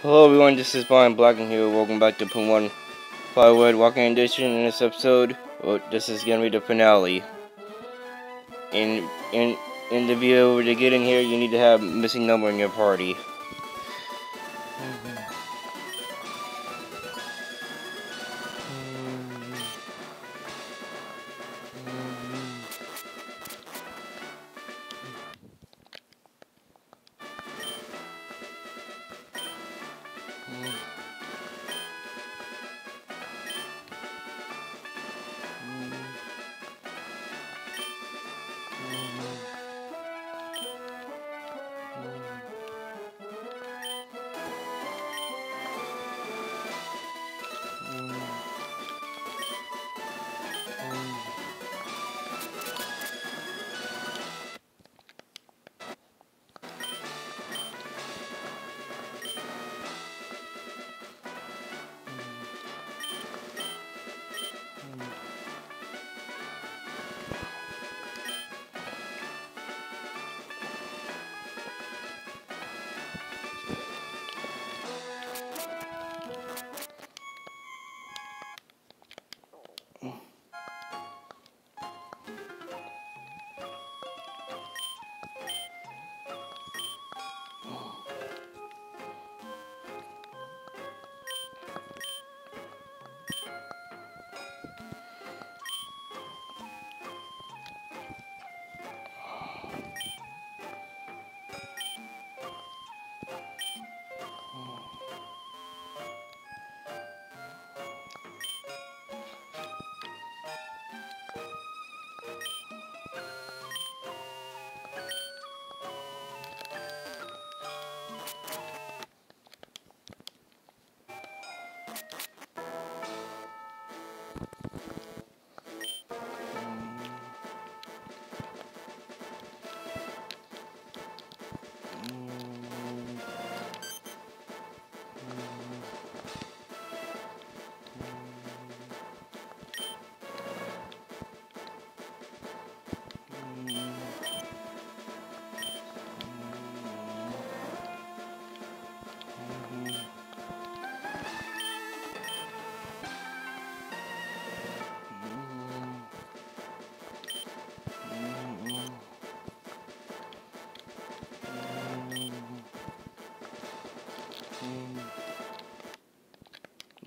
Hello everyone, this is Bryan Blackner here. Welcome back to Pokemon FireRed Rocket Edition. In this episode, well, this is gonna be the finale. In in in the video to get in here, you need to have missing number in your party.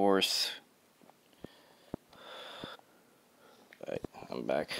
Course. Right, I'm back.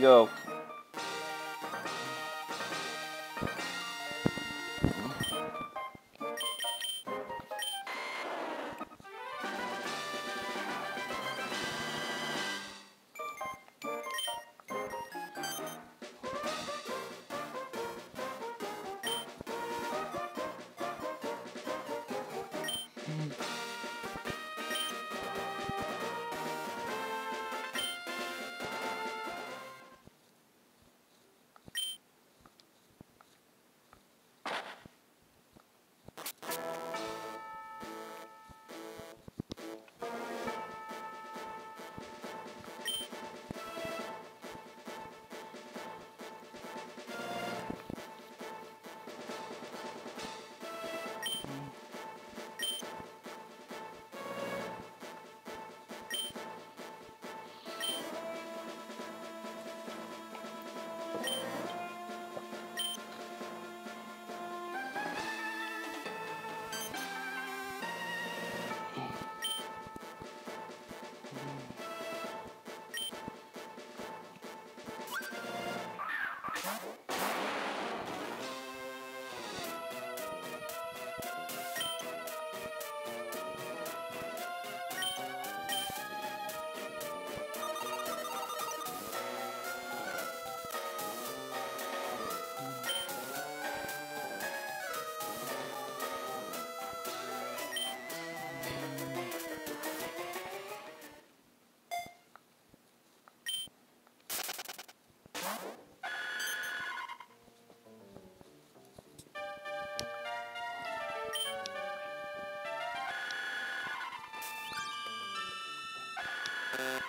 There we you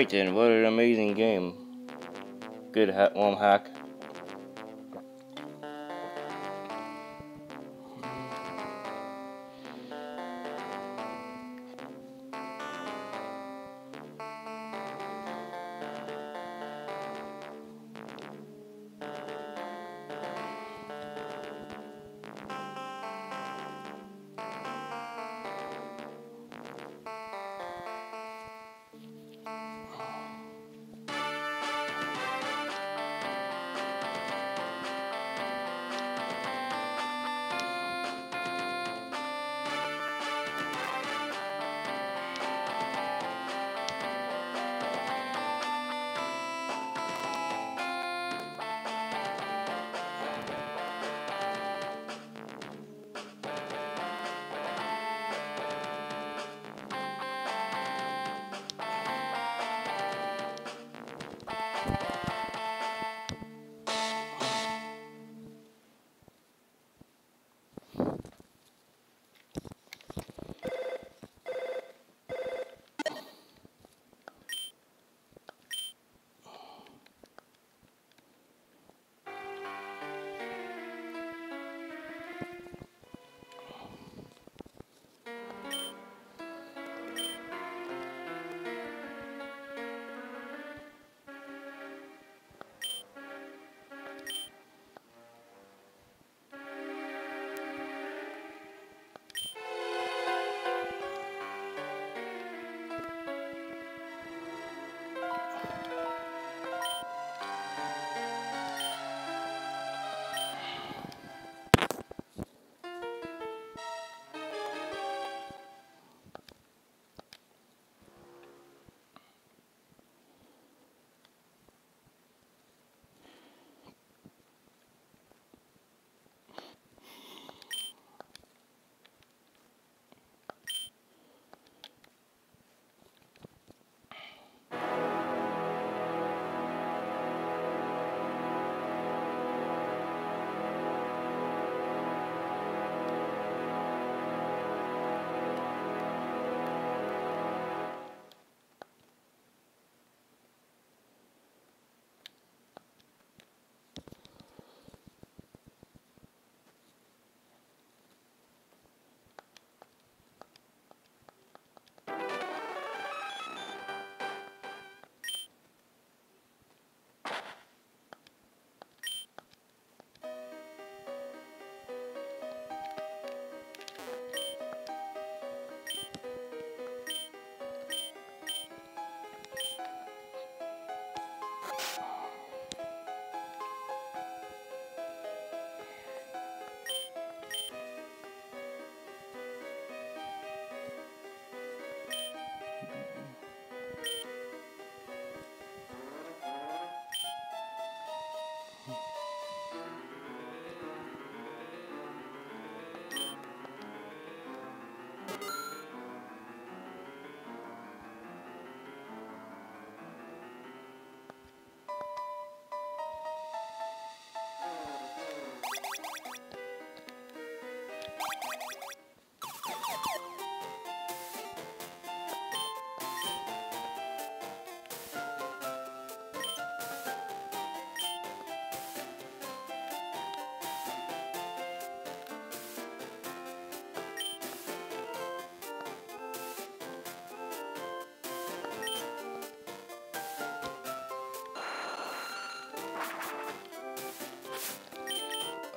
Alright then, what an amazing game. Good one hack.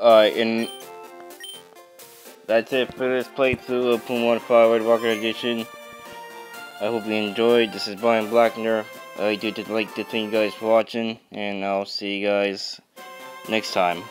Alright, and that's it for this playthrough of Pokemon FireRed Rocket Edition. I hope you enjoyed. This is Bryan Blackner. I do like to thank you guys for watching, and I'll see you guys next time.